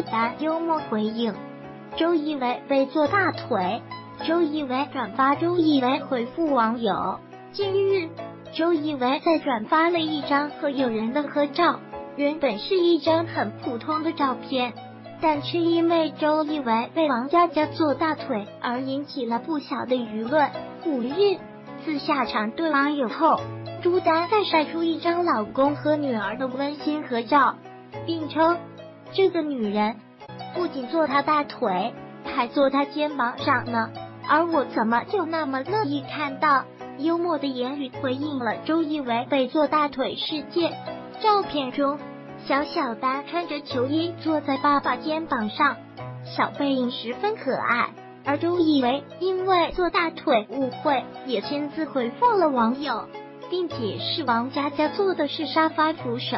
丹幽默回应：“周一围被坐大腿。”周一围转发周一围回复网友：近日，周一围在转发了一张和友人的合照，原本是一张很普通的照片，但却因为周一围被王佳佳坐大腿而引起了不小的舆论。五日，自下场对网友后，朱丹再晒出一张老公和女儿的温馨合照，并称这个女人不仅坐他大腿，还坐他肩膀上呢。而我怎么就那么乐意看到？幽默的言语回应了周一围被坐大腿事件。照片中，小小丹穿着球衣坐在爸爸肩膀上，小背影十分可爱。而周一围因为坐大腿误会，也亲自回复了网友，并解释王佳佳坐的是沙发扶手。